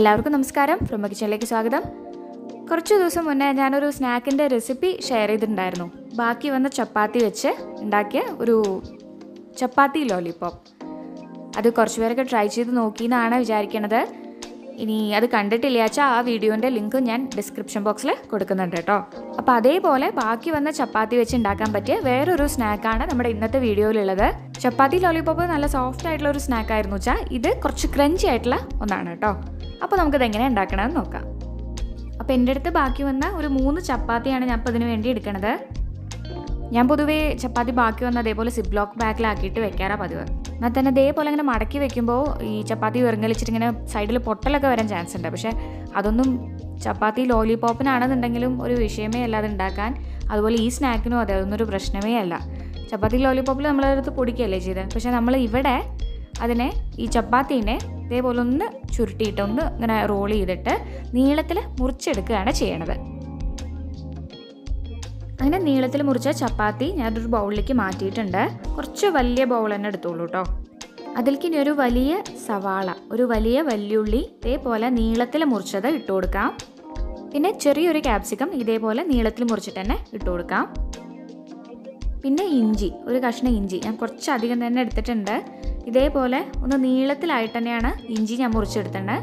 എല്ലാവർക്കും നമസ്കാരം. ഫ്രം കിച്ചണിലേക്ക് സ്വാഗതം. കുറച്ച് ദിവസം മുന്നേ ഞാനൊരു സ്നാക്കിന്റെ റെസിപ്പി ഷെയർ ചെയ്തിട്ടുണ്ടായിരുന്നു. ബാക്കി വന്ന ചപ്പാത്തി വെച്ച് ഉണ്ടാക്കിയ ഒരു ചപ്പാത്തി ലോലിപോപ്പ്. അത് കുറച്ച് പേരൊക്കെ ട്രൈ ചെയ്ത് നോക്കി എന്നാണ് വിചാരിക്കണത്. ഇനി അത് കണ്ടിട്ടില്ല. വെച്ചാൽ ആ വീഡിയോന്റെ ലിങ്ക് ഞാൻ ഡിസ്ക്രിപ്ഷൻ ബോക്സിൽ കൊടുക്കുന്നുണ്ട് കേട്ടോ. അപ്പോൾ അതേപോലെ ബാക്കി വന്ന ചപ്പാത്തി വെച്ച് ഉണ്ടാക്കാൻ പറ്റിയ വേറൊരു സ്നാക്കാണ് നമ്മുടെ ഇന്നത്തെ വീഡിയോയിലുള്ളത്. ചപ്പാത്തി ലോലിപോപ്പ് നല്ല സോഫ്റ്റ് ആയിട്ടുള്ള ഒരു സ്നാക്കായിരുന്നു വെച്ചാൽ ഇത് കുറച്ച് ക്രഞ്ചി ആയിട്ടുള്ള ഒന്നാണ് കേട്ടോ. അപ്പോൾ നമുക്കിത് എങ്ങനെ ഉണ്ടാക്കണമെന്ന് നോക്കാം. അപ്പോൾ എന്റെ അടുത്ത് ബാക്കി വന്ന ഒരു മൂന്ന് ചപ്പാത്തിയാണ് ഞാൻ ഇപ്പോൾ ഇതിന് വേണ്ടി എടുക്കണത്. ഞാൻ പൊതുവേ ചപ്പാത്തി ബാക്കി വന്ന അതേപോലെ സിബ് ബ്ലോക്ക് ബാഗിലാക്കിയിട്ട് വെക്കാറാണ് പതിവ്. എന്നാൽ തന്നെ അതേപോലെ ഇങ്ങനെ മടക്കി വെക്കുമ്പോൾ ഈ ചപ്പാത്തി വിറങ്ങലിച്ചിട്ട് ഇങ്ങനെ സൈഡിൽ പൊട്ടലൊക്കെ വരാൻ ചാൻസ് ഉണ്ട്. പക്ഷേ അതൊന്നും ചപ്പാത്തി ലോലിപോപ്പിനാണെന്നുണ്ടെങ്കിലും ഒരു വിഷയമേ അല്ല അത് ഉണ്ടാക്കാൻ. അതുപോലെ ഈ സ്നാക്കിനും അതെ അതൊന്നൊരു പ്രശ്നമേ അല്ല. ചപ്പാത്തി ലോലിപോപ്പിൽ നമ്മളടുത്ത് പൊടിക്കുകയല്ലേ ചെയ്തത് പക്ഷേ നമ്മൾ ഇവിടെ അതിനെ ഈ ചപ്പാത്തീനെ ഇതേപോലെ ഒന്ന് ചുരുട്ടിയിട്ട് ഒന്ന് ഇങ്ങനെ റോൾ ചെയ്തിട്ട് നീളത്തിൽ മുറിച്ചെടുക്കുകയാണ് ചെയ്യണത്. അങ്ങനെ നീളത്തിൽ മുറിച്ച ചപ്പാത്തി ഞാനൊരു ബൗളിലേക്ക് മാറ്റിയിട്ടുണ്ട്. കുറച്ച് വലിയ ബൗൾ തന്നെ എടുത്തോളൂ കേട്ടോ. അതിലേക്ക് ഇനി ഒരു വലിയ സവാള ഒരു വലിയ വല്യുള്ളി ഇതേപോലെ നീളത്തിൽ മുറിച്ചത് ഇട്ട് കൊടുക്കാം. പിന്നെ ചെറിയൊരു ക്യാപ്സിക്കം ഇതേപോലെ നീളത്തിൽ മുറിച്ചിട്ട് തന്നെ ഇട്ട് കൊടുക്കാം. പിന്നെ ഇഞ്ചി ഒരു കഷ്ണം ഇഞ്ചി. ഞാൻ കുറച്ചധികം തന്നെ എടുത്തിട്ടുണ്ട്. ഇതേപോലെ ഒന്ന് നീളത്തിലായിട്ട് തന്നെയാണ് ഇഞ്ചി ഞാൻ മുറിച്ചെടുത്തിട്ടുണ്ട്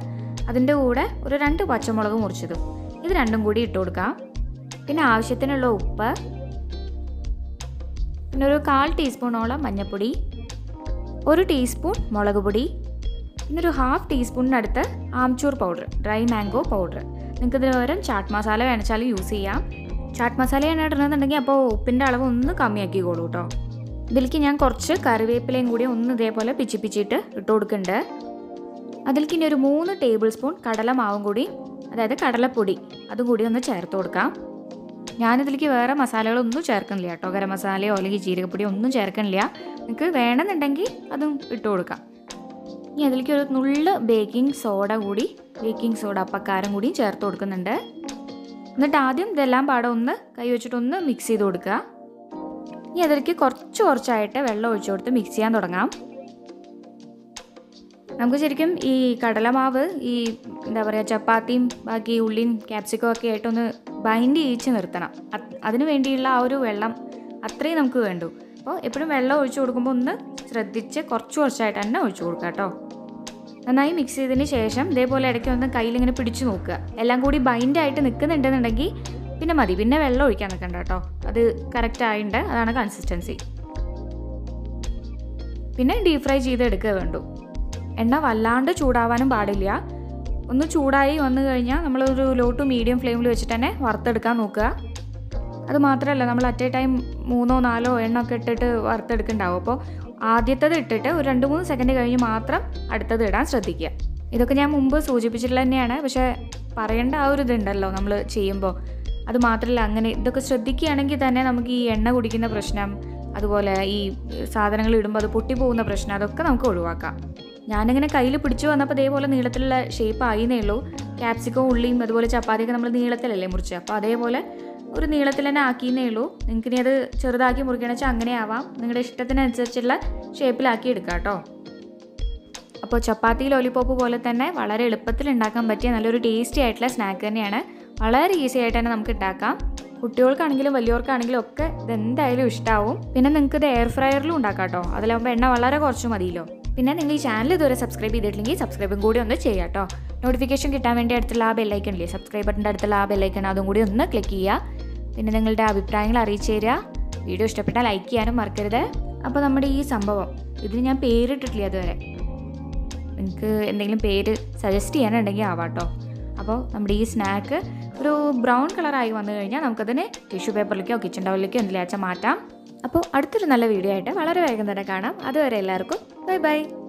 അതിന്റെ കൂടെ ഒരു രണ്ട് പച്ചമുളക് മുറിച്ചതും. ഇത് രണ്ടും കൂടി ഇട്ട് കൊടുക്കാം. പിന്നെ ആവശ്യത്തിനുള്ള ഉപ്പ്. പിന്നെ ഒരു കാൽ ടീസ്പൂണോളം മഞ്ഞൾപ്പൊടി. ഒരു ടീസ്പൂൺ മുളക് പൊടി. പിന്നെ ഒരു half ടീസ്പൂണിനടുത്ത് amchur powder dry mango powder. നിങ്ങൾക്ക് ഇതിന് പകരം ചാട്ട് മസാല വേണച്ചാലും യൂസ് ചെയ്യാം. ചാട്ട് മസാലയാണ് ഇടണമെന്നുണ്ടെങ്കിൽ അപ്പോൾ ഉപ്പിന്റെ അളവ് ഒന്ന് കമ്മിയാക്കിക്കോളൂ കേട്ടോ. ഇതിലേക്ക് ഞാൻ കുറച്ച് കറിവേപ്പിലയും കൂടി ഒന്ന് ഇതേപോലെ പിച്ചി പിച്ചിട്ട് ഇട്ട് കൊടുക്കുന്നുണ്ട്. അതിലേക്ക് ഇനി ഒരു മൂന്ന് ടേബിൾ സ്പൂൺ കടലമാവും കൂടി അതായത് കടലപ്പൊടി അതും കൂടി ഒന്ന് ചേർത്ത് കൊടുക്കാം. ഞാനിതിലേക്ക് വേറെ മസാലകളൊന്നും ചേർക്കുന്നില്ല കേട്ടോ. ഗരം മസാലയോ അല്ലെങ്കിൽ ജീരകപ്പൊടിയോ ഒന്നും ചേർക്കുന്നില്ല. നിങ്ങൾക്ക് വേണമെന്നുണ്ടെങ്കിൽ അതും ഇട്ട് കൊടുക്കാം. ഇനി അതിലേക്ക് ഒരു നുള്ള് ബേക്കിംഗ് സോഡ കൂടി ബേക്കിംഗ് സോഡ അപ്പക്കാരം കൂടിയും ചേർത്ത് കൊടുക്കുന്നുണ്ട്. എന്നിട്ട് ആദ്യം ഇതെല്ലാം പാടെ ഒന്ന് കൈ വെച്ചിട്ട് ഒന്ന് മിക്സ് ചെയ്ത് കൊടുക്കുക. ഇനി അതിലേക്ക് കുറച്ച് കുറച്ചായിട്ട് വെള്ളം ഒഴിച്ചു കൊടുത്ത് മിക്സ് ചെയ്യാൻ തുടങ്ങാം. നമുക്ക് ശരിക്കും ഈ കടലമാവ് ഈ എന്താ പറയുക ചപ്പാത്തിയും ബാക്കി ഉള്ളിയും ക്യാപ്സിക്കോ ഒക്കെ ആയിട്ടൊന്ന് ബൈൻഡ് ചെയ്യിച്ച് നിർത്തണം. അതിന് വേണ്ടിയുള്ള ആ ഒരു വെള്ളം അത്രയും നമുക്ക് വേണ്ടു. അപ്പോൾ എപ്പോഴും വെള്ളം ഒഴിച്ചു കൊടുക്കുമ്പോൾ ഒന്ന് ശ്രദ്ധിച്ച് കുറച്ച് കുറച്ചായിട്ട് തന്നെ ഒഴിച്ചു കൊടുക്കാം കേട്ടോ. നന്നായി മിക്സ് ചെയ്തതിന് ശേഷം ഇതേപോലെ ഇടയ്ക്ക് ഒന്ന് കയ്യിലിങ്ങനെ പിടിച്ചു നോക്കുക. എല്ലാം കൂടി ബൈൻഡ് ആയിട്ട് നിൽക്കുന്നുണ്ടെന്നുണ്ടെങ്കിൽ പിന്നെ മതി. പിന്നെ വെള്ളം ഒഴിക്കാൻ നിൽക്കണ്ട കേട്ടോ. അത് കറക്റ്റ് ആയിട്ടുണ്ട് അതാണ് കൺസിസ്റ്റൻസി പിന്നെ ഡീപ് ഫ്രൈ ചെയ്തെടുക്കുക വേണ്ടു. എണ്ണ വല്ലാണ്ട് ചൂടാവാനും പാടില്ല. ഒന്ന് ചൂടായി വന്നു കഴിഞ്ഞാൽ നമ്മളൊരു ലോ ടു മീഡിയം ഫ്ലെയിമിൽ വെച്ചിട്ട് തന്നെ വറുത്തെടുക്കാൻ നോക്കുക. അത് മാത്രമല്ല നമ്മൾ അറ്റ് എ ടൈം മൂന്നോ നാലോ എണ്ണ ഒക്കെ ഇട്ടിട്ട് വറുത്തെടുക്കുന്നുണ്ടാവും അപ്പോൾ ആദ്യത്തത് ഇട്ടിട്ട് ഒരു രണ്ട് മൂന്ന് സെക്കൻഡ് കഴിഞ്ഞ് മാത്രം അടുത്തത് ഇടാൻ ശ്രദ്ധിക്കുക. ഇതൊക്കെ ഞാൻ മുമ്പ് സൂചിപ്പിച്ചിട്ടുള്ള തന്നെയാണ്. പക്ഷേ പറയേണ്ട ആ ഒരു ഇതുണ്ടല്ലോ നമ്മൾ ചെയ്യുമ്പോൾ. അത് മാത്രമല്ല അങ്ങനെ ഇതൊക്കെ ശ്രദ്ധിക്കുകയാണെങ്കിൽ തന്നെ നമുക്ക് ഈ എണ്ണ കുടിക്കുന്ന പ്രശ്നം അതുപോലെ ഈ സാധനങ്ങൾ ഇടുമ്പോൾ അത് പൊട്ടിപ്പോകുന്ന പ്രശ്നം അതൊക്കെ നമുക്ക് ഒഴിവാക്കാം. ഞാനിങ്ങനെ കയ്യിൽ പിടിച്ചു വന്നപ്പോൾ ഇതേപോലെ നീളത്തിലുള്ള ഷേപ്പ് ആയിന്നേ ഉള്ളൂ. ക്യാപ്സിക്കോ ഉള്ളിയും അതുപോലെ ചപ്പാത്തിയൊക്കെ നമ്മൾ നീളത്തിലല്ലേ മുറിച്ച്. അപ്പോൾ അതേപോലെ ഒരു നീളത്തിൽ തന്നെ ആക്കിയെന്നേ ഉള്ളൂ. നിങ്ങൾക്ക് ഇനി അത് ചെറുതാക്കി മുറിക്കണമെന്ന് വെച്ചാൽ അങ്ങനെ ആവാം. നിങ്ങളുടെ ഇഷ്ടത്തിനനുസരിച്ചുള്ള ഷേപ്പിലാക്കി എടുക്കാം കേട്ടോ. അപ്പോൾ ചപ്പാത്തി ലോലിപോപ്പ് പോലെ തന്നെ വളരെ എളുപ്പത്തിൽ ഉണ്ടാക്കാൻ പറ്റിയ നല്ലൊരു ടേസ്റ്റി ആയിട്ടുള്ള സ്നാക്ക് തന്നെയാണ്. വളരെ ഈസി ആയിട്ട് തന്നെ നമുക്ക് ഉണ്ടാക്കാം. കുട്ടികൾക്കാണെങ്കിലും വലിയവർക്കാണെങ്കിലും ഒക്കെ ഇതെന്തായാലും ഇഷ്ടമാവും പിന്നെ നിങ്ങൾക്ക് ഇത് എയർ ഫ്രയറിലും ഉണ്ടാക്കാം കേട്ടോ. അതിലാകുമ്പോൾ എണ്ണ വളരെ കുറച്ച് മതിയല്ലോ. പിന്നെ നിങ്ങൾ ഈ ചാനൽ ഇതുവരെ സബ്സ്ക്രൈബ് ചെയ്തിട്ടില്ലെങ്കിൽ സബ്സ്ക്രൈബും കൂടി ഒന്ന് ചെയ്യാം കേട്ടോ. നോട്ടിഫിക്കേഷൻ കിട്ടാൻ വേണ്ടി അടുത്തുള്ള ആ ബെല്ലൈക്കൺ ഇല്ലേ? സബ്സ്ക്രൈബ് ബട്ടന്റെ അടുത്തുള്ള ആ ബെല്ലൈക്കൺ അതും കൂടി ഒന്ന് ക്ലിക്ക് ചെയ്യുക. പിന്നെ നിങ്ങളുടെ അഭിപ്രായങ്ങൾ അറിയിച്ചു തരിക. വീഡിയോ ഇഷ്ടപ്പെട്ടാൽ ലൈക്ക് ചെയ്യാനും മറക്കരുത്. അപ്പോൾ നമ്മുടെ ഈ സംഭവം ഇതിന് ഞാൻ പേരിട്ടിട്ടില്ല അതുവരെ നിങ്ങൾക്ക് എന്തെങ്കിലും പേര് സജസ്റ്റ് ചെയ്യാനുണ്ടെങ്കിൽ ആവാട്ടോ അപ്പോൾ നമ്മുടെ ഈ സ്നാക്ക് ഒരു ബ്രൗൺ കളറായി വന്നു കഴിഞ്ഞാൽ നമുക്കതിനെ ടിഷ്യൂ പേപ്പറിലേക്കോ കിച്ചൺ ടവലിലേക്കോ എന്തിലാച്ചാൽ മാറ്റാം. അപ്പോൾ അടുത്തൊരു നല്ല വീഡിയോ ആയിട്ട് വളരെ വേഗം തന്നെ കാണാം. അതുവരെ എല്ലാവർക്കും ബൈ ബൈ.